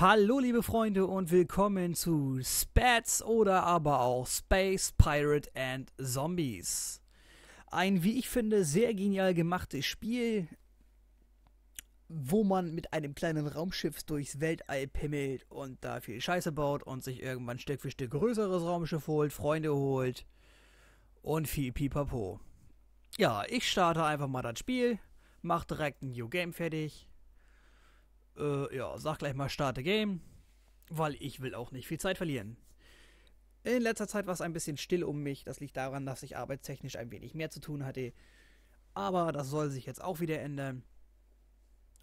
Hallo liebe Freunde und willkommen zu Spats oder aber auch Space Pirate and Zombies. Ein, wie ich finde, sehr genial gemachtes Spiel, wo man mit einem kleinen Raumschiff durchs Weltall pimmelt und da viel Scheiße baut und sich irgendwann Stück für Stück größeres Raumschiff holt, Freunde holt und viel Pipapo. Ja, ich starte einfach mal das Spiel, mach direkt ein New Game fertig äh, ja, sag gleich mal starte Game, weil ich will auch nicht viel Zeit verlieren. In letzter Zeit war es ein bisschen still um mich. Das liegt daran, dass ich arbeitstechnisch ein wenig mehr zu tun hatte. Aber das soll sich jetzt auch wieder ändern.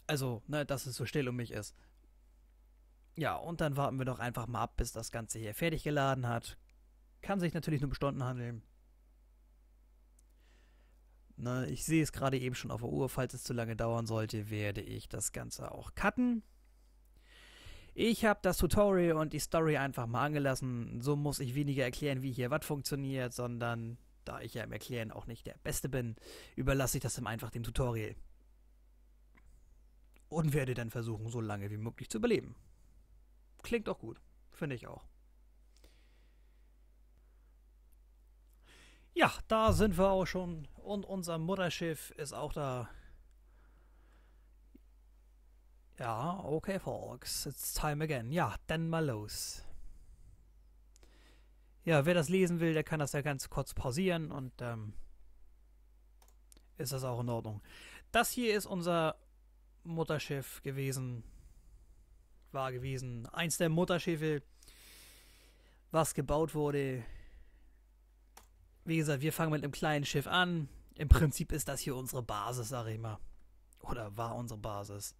Also, ne, dass es so still um mich ist. Ja, und dann warten wir doch einfach mal ab, bis das Ganze hier fertig geladen hat. Kann sich natürlich nur Stunden handeln. Ne, ich sehe es gerade eben schon auf der Uhr. Falls es zu lange dauern sollte, werde ich das Ganze auch cutten. Ich habe das Tutorial und die Story einfach mal angelassen. So muss ich weniger erklären, wie hier was funktioniert, sondern da ich ja im Erklären auch nicht der Beste bin, überlasse ich das dann einfach dem Tutorial. Und werde dann versuchen, so lange wie möglich zu überleben. Klingt auch gut. Finde ich auch. Ja, da sind wir auch schon. Und unser Mutterschiff ist auch da. Ja, okay, folks. It's time again. Ja, dann mal los. Ja, wer das lesen will, der kann das ja ganz kurz pausieren und ähm, ist das auch in Ordnung. Das hier ist unser Mutterschiff gewesen. War gewesen. Eins der Mutterschiffe, was gebaut wurde wie gesagt, wir fangen mit einem kleinen Schiff an. Im Prinzip ist das hier unsere Basis, sag ich mal. Oder war unsere Basis.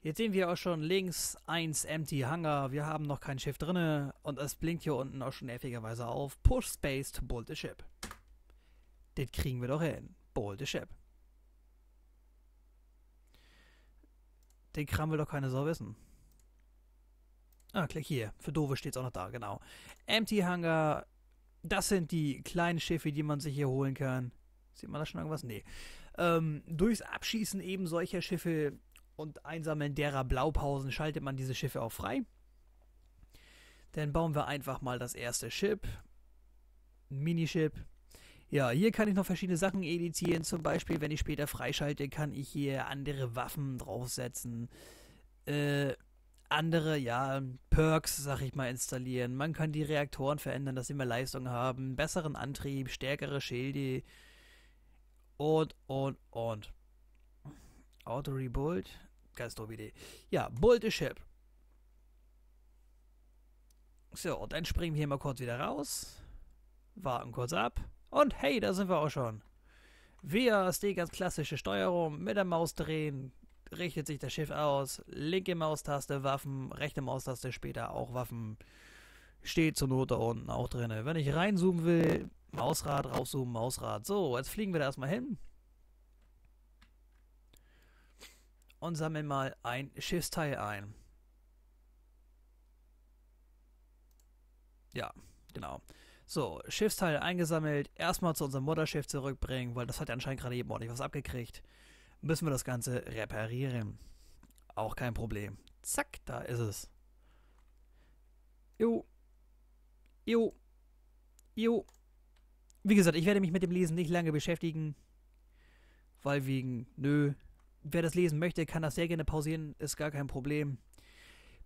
Jetzt sehen wir auch schon links 1 Empty Hangar. Wir haben noch kein Schiff drin. Und es blinkt hier unten auch schon nervigerweise auf. Push Space to bolt the ship. Das kriegen wir doch hin. Bolt the ship. Den Kram will doch keine Sau wissen. Ah, klick hier. Für Dove steht es auch noch da, genau. Empty Hangar das sind die kleinen Schiffe, die man sich hier holen kann. Sieht man da schon irgendwas? Nee. Ähm, durchs Abschießen eben solcher Schiffe und Einsammeln derer Blaupausen schaltet man diese Schiffe auch frei. Dann bauen wir einfach mal das erste Schiff. Ein Miniship. Ja, hier kann ich noch verschiedene Sachen editieren. Zum Beispiel, wenn ich später freischalte, kann ich hier andere Waffen draufsetzen. Äh, andere, ja, Perks, sag ich mal, installieren. Man kann die Reaktoren verändern, dass sie mehr Leistung haben, besseren Antrieb, stärkere Schilde und, und, und. Auto Rebuild, ganz doofe Idee. Ja, Build the Ship. So, dann springen wir hier mal kurz wieder raus. Warten kurz ab. Und hey, da sind wir auch schon. WASD, ganz klassische Steuerung, mit der Maus drehen, richtet sich das Schiff aus. Linke Maustaste Waffen, rechte Maustaste später auch Waffen. Steht zur Not da unten auch drin. Wenn ich reinzoomen will, Mausrad, rauszoomen, Mausrad. So, jetzt fliegen wir da erstmal hin. Und sammeln mal ein Schiffsteil ein. Ja, genau. So, Schiffsteil eingesammelt. Erstmal zu unserem Mutterschiff zurückbringen, weil das hat ja anscheinend gerade eben ordentlich was abgekriegt müssen wir das Ganze reparieren. Auch kein Problem. Zack, da ist es. Jo. Jo. Jo. Wie gesagt, ich werde mich mit dem Lesen nicht lange beschäftigen. Weil wegen, nö. Wer das lesen möchte, kann das sehr gerne pausieren, ist gar kein Problem.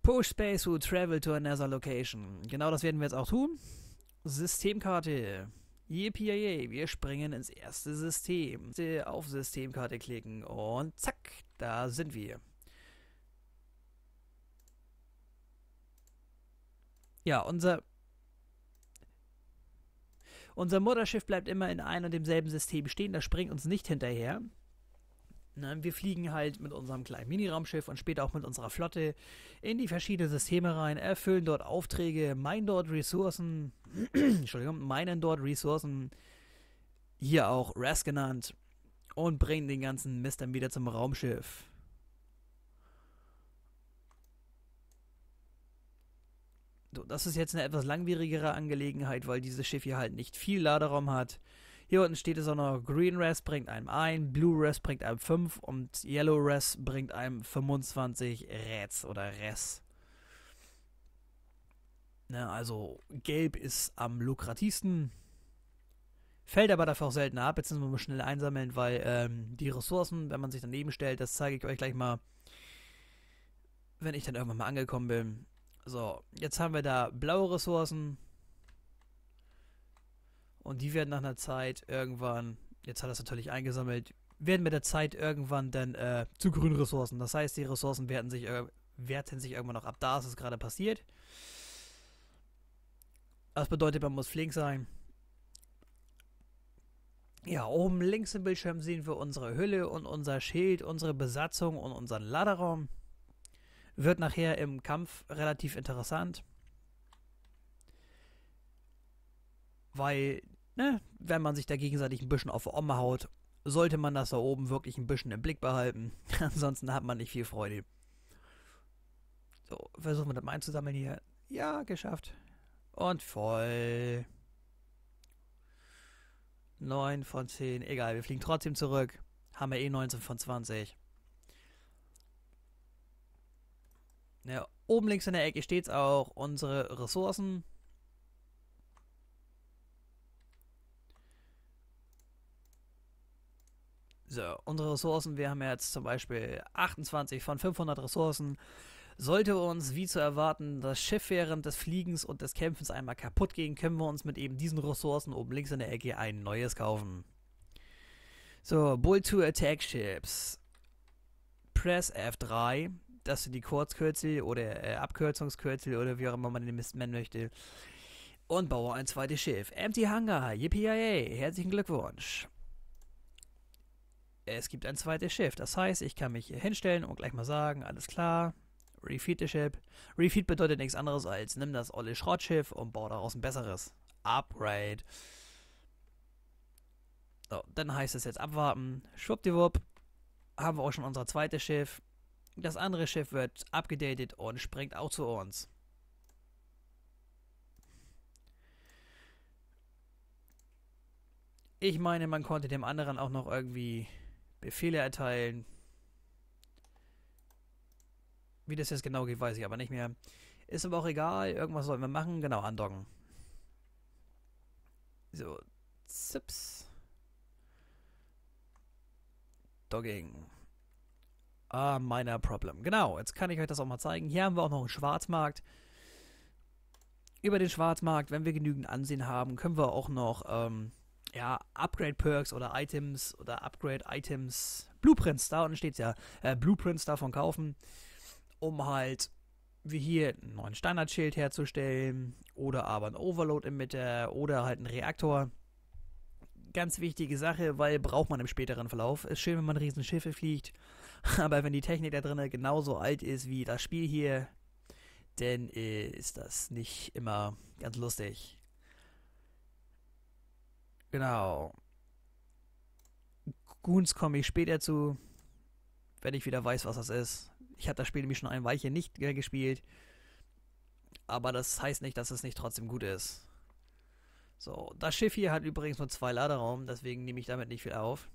Push Space to travel to another location. Genau das werden wir jetzt auch tun. Systemkarte. Yippie, wir springen ins erste System. Auf Systemkarte klicken und zack, da sind wir. Ja, unser unser Mutterschiff bleibt immer in einem und demselben System stehen, das springt uns nicht hinterher. Ne, wir fliegen halt mit unserem kleinen Miniraumschiff und später auch mit unserer Flotte in die verschiedenen Systeme rein, erfüllen dort Aufträge, meinen dort Ressourcen, Entschuldigung, meinen dort Ressourcen, hier auch RAS genannt, und bringen den ganzen Mist dann wieder zum Raumschiff. So, das ist jetzt eine etwas langwierigere Angelegenheit, weil dieses Schiff hier halt nicht viel Laderaum hat. Hier unten steht es auch noch, Green Res bringt einem 1, Blue Res bringt einem 5 und Yellow Res bringt einem 25 Reds oder Res. Ne, also gelb ist am lukrativsten. Fällt aber dafür auch selten ab, beziehungsweise muss man schnell einsammeln, weil ähm, die Ressourcen, wenn man sich daneben stellt, das zeige ich euch gleich mal, wenn ich dann irgendwann mal angekommen bin. So, jetzt haben wir da blaue Ressourcen. Und die werden nach einer Zeit irgendwann, jetzt hat er es natürlich eingesammelt, werden mit der Zeit irgendwann dann äh, zu grünen Ressourcen. Das heißt, die Ressourcen werten sich, äh, werten sich irgendwann noch ab. Da ist es gerade passiert. Das bedeutet, man muss flink sein. Ja, oben links im Bildschirm sehen wir unsere Hülle und unser Schild, unsere Besatzung und unseren Laderaum. Wird nachher im Kampf relativ interessant. Weil, ne, wenn man sich da gegenseitig ein bisschen auf die Omme haut, sollte man das da oben wirklich ein bisschen im Blick behalten. Ansonsten hat man nicht viel Freude. So, versuchen wir das mal einzusammeln hier. Ja, geschafft. Und voll. 9 von 10. Egal, wir fliegen trotzdem zurück. Haben wir eh 19 von 20. Ja, oben links in der Ecke steht es auch unsere Ressourcen. So, unsere Ressourcen, wir haben jetzt zum Beispiel 28 von 500 Ressourcen. Sollte uns, wie zu erwarten, das Schiff während des Fliegens und des Kämpfens einmal kaputt gehen, können wir uns mit eben diesen Ressourcen oben links in der Ecke ein neues kaufen. So, Bull to Attack Ships. Press F3. Das sind die Kurzkürzel oder äh, Abkürzungskürzel oder wie auch immer man den Mist nennen möchte. Und baue ein zweites Schiff. Empty Hangar. Yippie Herzlichen Glückwunsch es gibt ein zweites Schiff. Das heißt, ich kann mich hier hinstellen und gleich mal sagen, alles klar, refeed the ship. Refeed bedeutet nichts anderes als, nimm das olle Schrottschiff und bau daraus ein besseres. Upgrade. So, dann heißt es jetzt abwarten. Schwuppdiwupp. Haben wir auch schon unser zweites Schiff. Das andere Schiff wird abgedatet und springt auch zu uns. Ich meine, man konnte dem anderen auch noch irgendwie Befehle erteilen. Wie das jetzt genau geht, weiß ich aber nicht mehr. Ist aber auch egal. Irgendwas sollen wir machen. Genau, andocken. So. Zips. Dogging. Ah, meiner Problem. Genau, jetzt kann ich euch das auch mal zeigen. Hier haben wir auch noch einen Schwarzmarkt. Über den Schwarzmarkt, wenn wir genügend Ansehen haben, können wir auch noch ähm, ja, Upgrade-Perks oder Items oder Upgrade-Items, Blueprints, da unten steht ja, äh, Blueprints davon kaufen, um halt wie hier einen neuen Standardschild herzustellen oder aber ein Overload im Mitte oder halt einen Reaktor. Ganz wichtige Sache, weil braucht man im späteren Verlauf. Ist schön, wenn man riesen Schiffe fliegt, aber wenn die Technik da drin genauso alt ist wie das Spiel hier, dann äh, ist das nicht immer ganz lustig. Genau. Goons komme ich später zu, wenn ich wieder weiß, was das ist. Ich habe das Spiel nämlich schon ein Weilchen nicht gespielt. Aber das heißt nicht, dass es nicht trotzdem gut ist. So, das Schiff hier hat übrigens nur zwei Laderaum, deswegen nehme ich damit nicht viel auf.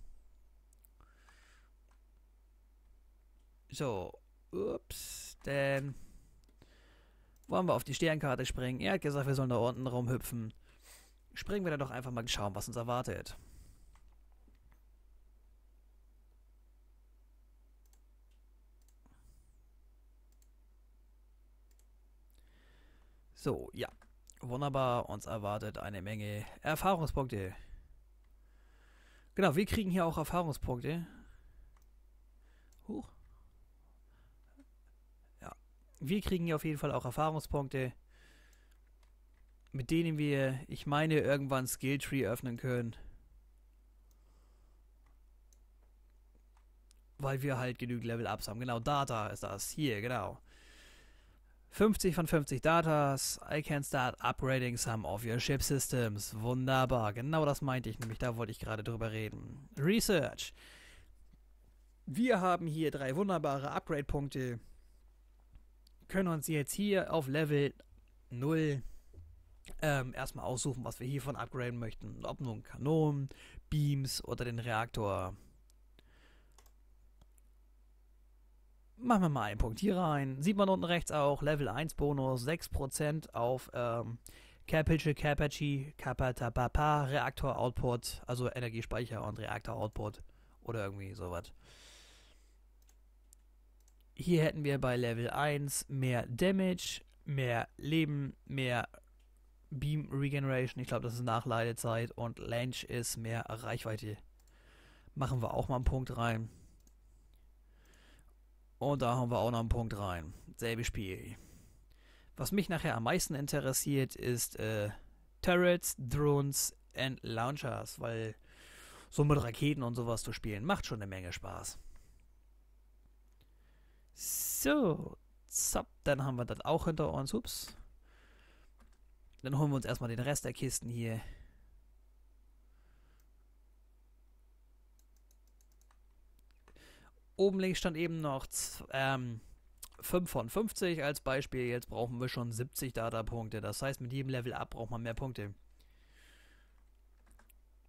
So, ups, denn wollen wir auf die Sternkarte springen. Er hat gesagt, wir sollen da unten rumhüpfen springen wir da doch einfach mal schauen, was uns erwartet. So, ja. Wunderbar, uns erwartet eine Menge Erfahrungspunkte. Genau, wir kriegen hier auch Erfahrungspunkte. Huch. Ja. Wir kriegen hier auf jeden Fall auch Erfahrungspunkte mit denen wir, ich meine, irgendwann Skilltree öffnen können. Weil wir halt genügend Level-Ups haben. Genau, Data ist das. Hier, genau. 50 von 50 Datas. I can start upgrading some of your ship systems. Wunderbar. Genau das meinte ich nämlich. Da wollte ich gerade drüber reden. Research. Wir haben hier drei wunderbare Upgrade-Punkte. Können uns jetzt hier auf Level 0 ähm, erstmal aussuchen, was wir hiervon upgraden möchten. Ob nun Kanonen, Beams oder den Reaktor. Machen wir mal einen Punkt hier rein. Sieht man unten rechts auch, Level 1 Bonus, 6% auf ähm, Capital Capaci, Kapatapapa, Reaktor Output, also Energiespeicher und Reaktor Output oder irgendwie sowas. Hier hätten wir bei Level 1 mehr Damage, mehr Leben, mehr Beam Regeneration, ich glaube, das ist Nachleidezeit und Lange ist mehr Reichweite. Machen wir auch mal einen Punkt rein. Und da haben wir auch noch einen Punkt rein. Selbe Spiel. Was mich nachher am meisten interessiert, ist äh, Turrets, Drones and Launchers, weil so mit Raketen und sowas zu spielen macht schon eine Menge Spaß. So, zapp, dann haben wir das auch hinter uns. Ups. Dann holen wir uns erstmal den Rest der Kisten hier. Oben links stand eben noch ähm, 5 von 50 als Beispiel. Jetzt brauchen wir schon 70 Data-Punkte. Das heißt, mit jedem Level up braucht man mehr Punkte.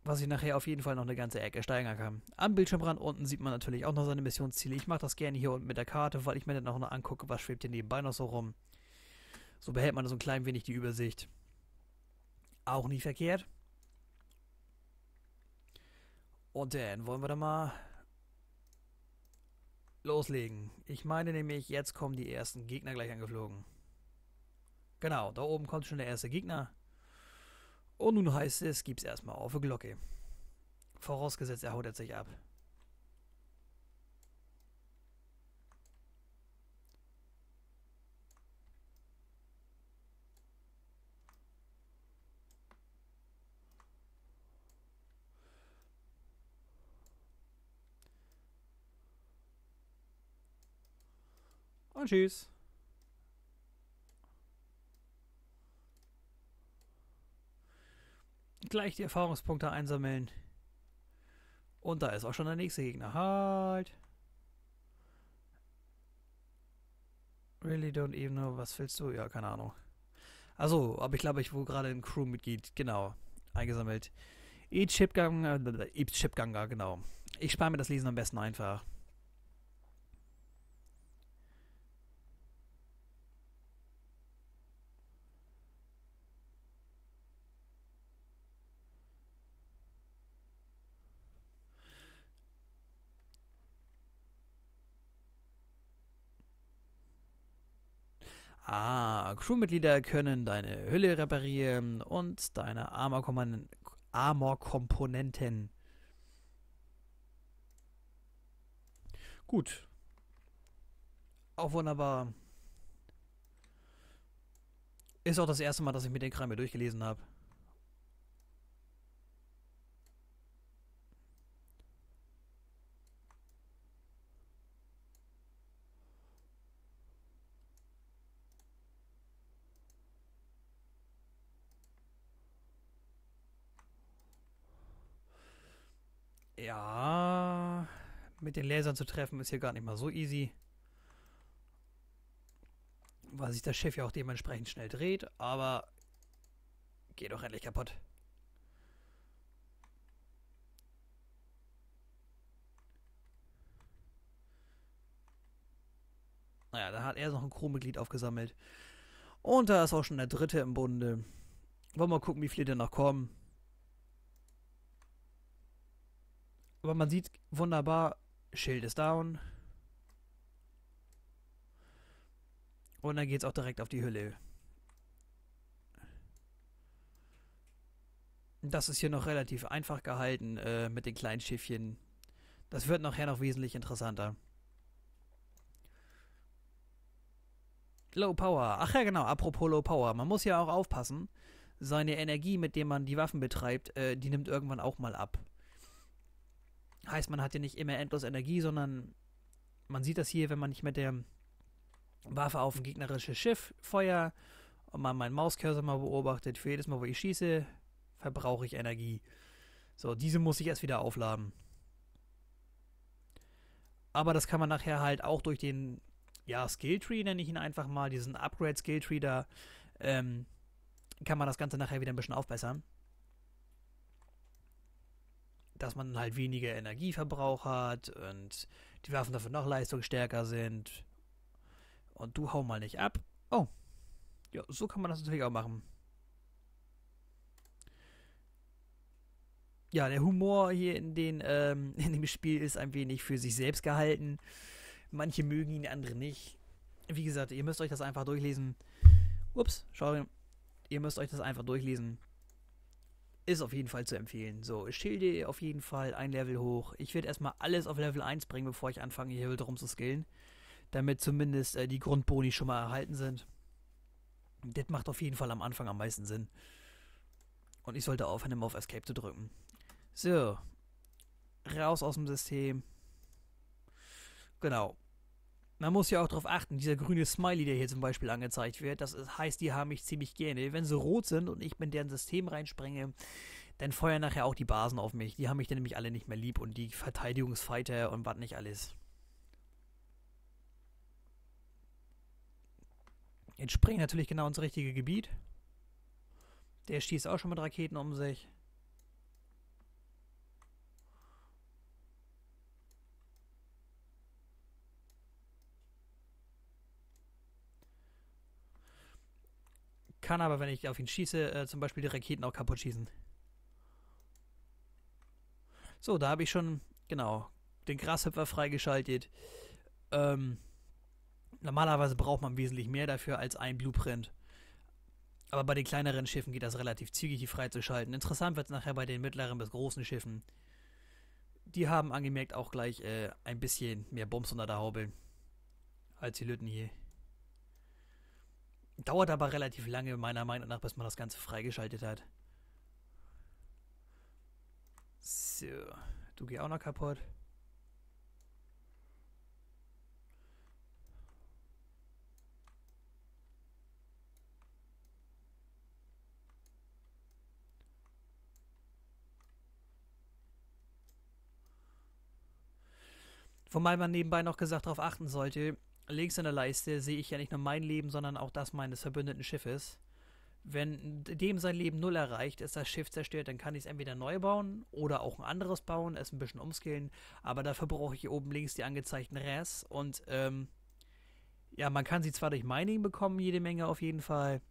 Was ich nachher auf jeden Fall noch eine ganze Ecke steigern kann. Am Bildschirmrand unten sieht man natürlich auch noch seine Missionsziele. Ich mache das gerne hier unten mit der Karte, weil ich mir dann auch noch angucke, was schwebt hier nebenbei noch so rum. So behält man so ein klein wenig die Übersicht. Auch nie verkehrt. Und dann wollen wir da mal loslegen. Ich meine nämlich, jetzt kommen die ersten Gegner gleich angeflogen. Genau, da oben kommt schon der erste Gegner. Und nun heißt es, gibt's erstmal auf die Glocke. Vorausgesetzt, er haut jetzt sich ab. Und tschüss. Gleich die Erfahrungspunkte einsammeln. Und da ist auch schon der nächste Gegner. Halt. Really don't even know, was willst du? Ja, keine Ahnung. Also, aber ich glaube, ich wurde gerade ein Crewmitglied, genau, eingesammelt. E-Chipganga, äh, E-Chipganga, genau. Ich spare mir das Lesen am besten einfach. Ah, Crewmitglieder können deine Hülle reparieren und deine Armor-Komponenten. Gut. Auch wunderbar. Ist auch das erste Mal, dass ich mir den Kram hier durchgelesen habe. Ja, mit den Lasern zu treffen ist hier gar nicht mal so easy. Weil sich das Schiff ja auch dementsprechend schnell dreht, aber geht doch endlich kaputt. Naja, da hat er noch ein Crewmitglied aufgesammelt. Und da ist auch schon der dritte im Bunde. Wollen wir mal gucken, wie viele denn noch kommen. Aber man sieht wunderbar, Schild ist down. Und dann geht es auch direkt auf die Hülle. Das ist hier noch relativ einfach gehalten äh, mit den kleinen Schiffchen. Das wird nachher noch wesentlich interessanter. Low Power. Ach ja, genau. Apropos Low Power. Man muss ja auch aufpassen. Seine Energie, mit der man die Waffen betreibt, äh, die nimmt irgendwann auch mal ab. Heißt, man hat ja nicht immer endlos Energie, sondern man sieht das hier, wenn man nicht mit der Waffe auf ein gegnerisches Schiff feuer und man meinen Mauscursor mal beobachtet, für jedes Mal, wo ich schieße, verbrauche ich Energie. So, diese muss ich erst wieder aufladen. Aber das kann man nachher halt auch durch den, ja, Skilltree nenne ich ihn einfach mal, diesen Upgrade-Skilltree da, ähm, kann man das Ganze nachher wieder ein bisschen aufbessern dass man halt weniger Energieverbrauch hat und die Waffen dafür noch leistungsstärker sind. Und du hau mal nicht ab. Oh. Ja, so kann man das natürlich auch machen. Ja, der Humor hier in, den, ähm, in dem Spiel ist ein wenig für sich selbst gehalten. Manche mögen ihn, andere nicht. Wie gesagt, ihr müsst euch das einfach durchlesen. Ups, sorry. Ihr müsst euch das einfach durchlesen. Ist auf jeden Fall zu empfehlen. So, Schilde auf jeden Fall ein Level hoch. Ich werde erstmal alles auf Level 1 bringen, bevor ich anfange, hier wild rum zu skillen. Damit zumindest äh, die Grundboni schon mal erhalten sind. Das macht auf jeden Fall am Anfang am meisten Sinn. Und ich sollte aufhören, auf Escape zu drücken. So. Raus aus dem System. Genau. Man muss ja auch darauf achten, dieser grüne Smiley, der hier zum Beispiel angezeigt wird, das heißt, die haben mich ziemlich gerne. Wenn sie rot sind und ich in deren System reinspringe, dann feuern nachher auch die Basen auf mich. Die haben mich dann nämlich alle nicht mehr lieb und die Verteidigungsfighter und was nicht alles. Jetzt springe ich natürlich genau ins richtige Gebiet. Der schießt auch schon mit Raketen um sich. Kann aber, wenn ich auf ihn schieße, äh, zum Beispiel die Raketen auch kaputt schießen. So, da habe ich schon, genau, den Grashüpfer freigeschaltet. Ähm, normalerweise braucht man wesentlich mehr dafür als ein Blueprint. Aber bei den kleineren Schiffen geht das relativ zügig, die freizuschalten. Interessant wird es nachher bei den mittleren bis großen Schiffen. Die haben angemerkt auch gleich äh, ein bisschen mehr Bums unter der Haube als die Lütten hier. Dauert aber relativ lange, meiner Meinung nach, bis man das Ganze freigeschaltet hat. So, du geh auch noch kaputt. Wobei man nebenbei noch gesagt darauf achten sollte, links in der Leiste sehe ich ja nicht nur mein Leben, sondern auch das meines verbündeten Schiffes. Wenn dem sein Leben null erreicht, ist das Schiff zerstört, dann kann ich es entweder neu bauen oder auch ein anderes bauen, es ein bisschen umskillen. Aber dafür brauche ich oben links die angezeigten Res. Und ähm, ja, man kann sie zwar durch Mining bekommen, jede Menge auf jeden Fall.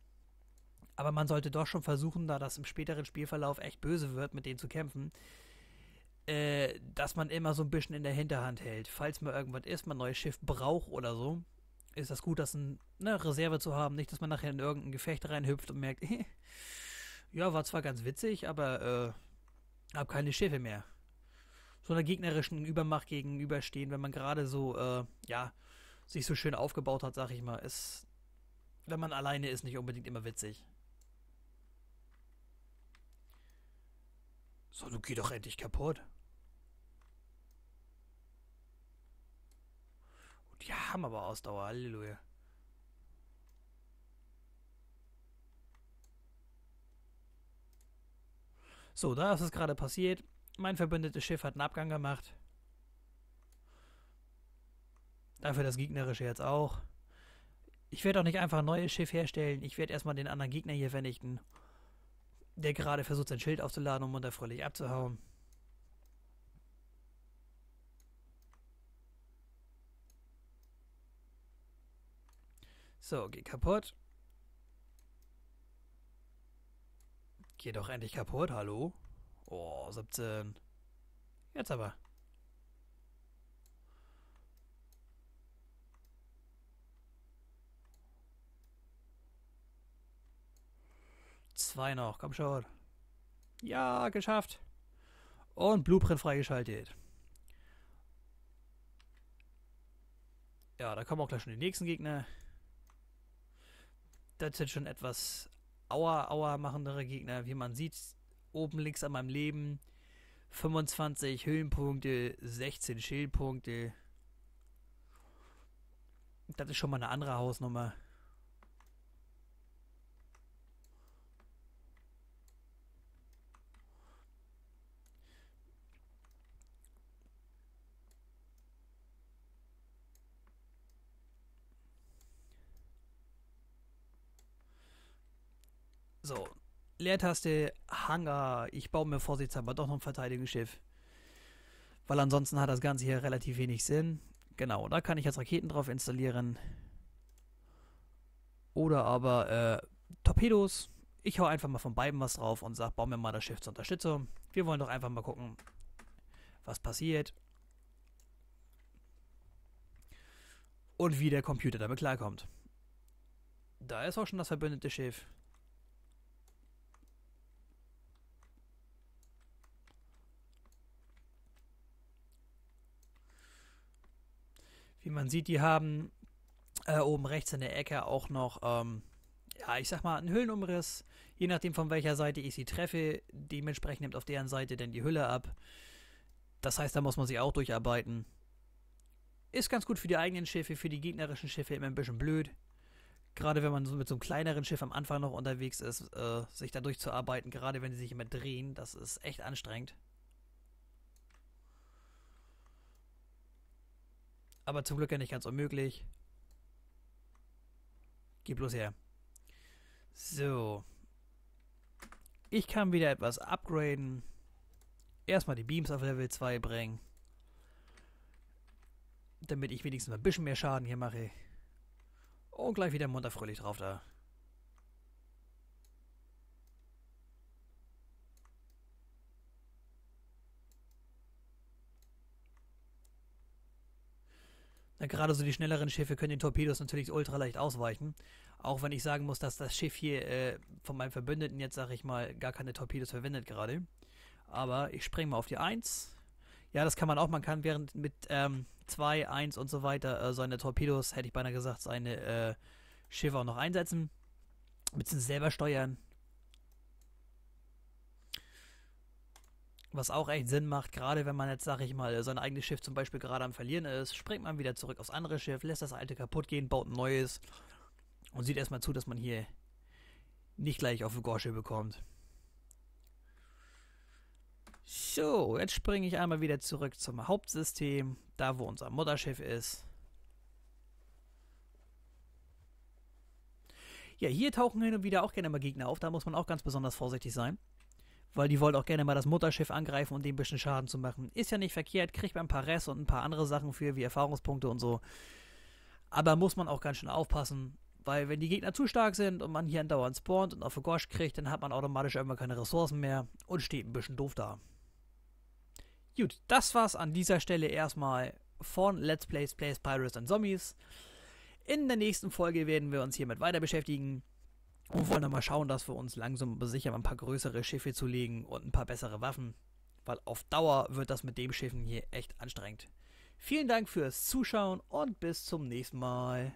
Aber man sollte doch schon versuchen, da das im späteren Spielverlauf echt böse wird, mit denen zu kämpfen, äh, dass man immer so ein bisschen in der Hinterhand hält. Falls mal irgendwas ist, man ein neues Schiff braucht oder so, ist das gut, das eine Reserve zu haben. Nicht, dass man nachher in irgendein Gefecht reinhüpft und merkt, ja, war zwar ganz witzig, aber äh, hab keine Schiffe mehr. So einer gegnerischen Übermacht gegenüberstehen, wenn man gerade so, äh, ja, sich so schön aufgebaut hat, sag ich mal, ist, wenn man alleine ist, nicht unbedingt immer witzig. So, du geh doch endlich kaputt. Die haben aber Ausdauer, Halleluja. So, da ist es gerade passiert. Mein verbündetes Schiff hat einen Abgang gemacht. Dafür das gegnerische jetzt auch. Ich werde auch nicht einfach ein neues Schiff herstellen. Ich werde erstmal den anderen Gegner hier vernichten. Der gerade versucht, sein Schild aufzuladen, um unterfröhlich abzuhauen. So, geh kaputt. Geh doch endlich kaputt, hallo? Oh, 17. Jetzt aber. Zwei noch, komm schon. Ja, geschafft. Und Blueprint freigeschaltet. Ja, da kommen auch gleich schon die nächsten Gegner das sind schon etwas auer, auer machendere Gegner. Wie man sieht, oben links an meinem Leben 25 Höhenpunkte, 16 Schildpunkte. Das ist schon mal eine andere Hausnummer. So, Leertaste, Hangar. Ich baue mir vorsichtshalber doch noch ein Verteidigungsschiff. Weil ansonsten hat das Ganze hier relativ wenig Sinn. Genau, da kann ich jetzt Raketen drauf installieren. Oder aber äh, Torpedos. Ich hau einfach mal von beiden was drauf und sag, bauen wir mal das Schiff zur Unterstützung. Wir wollen doch einfach mal gucken, was passiert. Und wie der Computer damit klarkommt. Da ist auch schon das verbündete Schiff. Wie man sieht, die haben äh, oben rechts in der Ecke auch noch, ähm, ja, ich sag mal, einen Hüllenumriss. Je nachdem, von welcher Seite ich sie treffe, dementsprechend nimmt auf deren Seite dann die Hülle ab. Das heißt, da muss man sich auch durcharbeiten. Ist ganz gut für die eigenen Schiffe, für die gegnerischen Schiffe immer ein bisschen blöd. Gerade wenn man so mit so einem kleineren Schiff am Anfang noch unterwegs ist, äh, sich da durchzuarbeiten, gerade wenn sie sich immer drehen, das ist echt anstrengend. Aber zum Glück ja nicht ganz unmöglich. Geh bloß her. So. Ich kann wieder etwas upgraden. Erstmal die Beams auf Level 2 bringen. Damit ich wenigstens mal ein bisschen mehr Schaden hier mache. Und gleich wieder munter fröhlich drauf da. Gerade so die schnelleren Schiffe können den Torpedos natürlich ultra leicht ausweichen. Auch wenn ich sagen muss, dass das Schiff hier äh, von meinem Verbündeten jetzt, sag ich mal, gar keine Torpedos verwendet gerade. Aber ich springe mal auf die 1. Ja, das kann man auch. Man kann während mit 2, ähm, 1 und so weiter äh, seine Torpedos, hätte ich beinahe gesagt, seine äh, Schiffe auch noch einsetzen. Beziehungsweise selber steuern. Was auch echt Sinn macht, gerade wenn man jetzt, sag ich mal, sein eigenes Schiff zum Beispiel gerade am Verlieren ist, springt man wieder zurück aufs andere Schiff, lässt das alte kaputt gehen, baut ein neues und sieht erstmal zu, dass man hier nicht gleich auf Gorsche bekommt. So, jetzt springe ich einmal wieder zurück zum Hauptsystem, da wo unser Mutterschiff ist. Ja, hier tauchen hin und wieder auch gerne mal Gegner auf, da muss man auch ganz besonders vorsichtig sein weil die wollen auch gerne mal das Mutterschiff angreifen und dem ein bisschen Schaden zu machen. Ist ja nicht verkehrt, kriegt man ein paar Rest und ein paar andere Sachen für, wie Erfahrungspunkte und so. Aber muss man auch ganz schön aufpassen, weil wenn die Gegner zu stark sind und man hier andauernd spawnt und auf Gosh kriegt, dann hat man automatisch irgendwann keine Ressourcen mehr und steht ein bisschen doof da. Gut, das war's an dieser Stelle erstmal von Let's Play Space Pirates and Zombies. In der nächsten Folge werden wir uns hiermit weiter beschäftigen. Und wollen dann mal schauen, dass wir uns langsam besichern, ein paar größere Schiffe zu legen und ein paar bessere Waffen. Weil auf Dauer wird das mit dem Schiffen hier echt anstrengend. Vielen Dank fürs Zuschauen und bis zum nächsten Mal.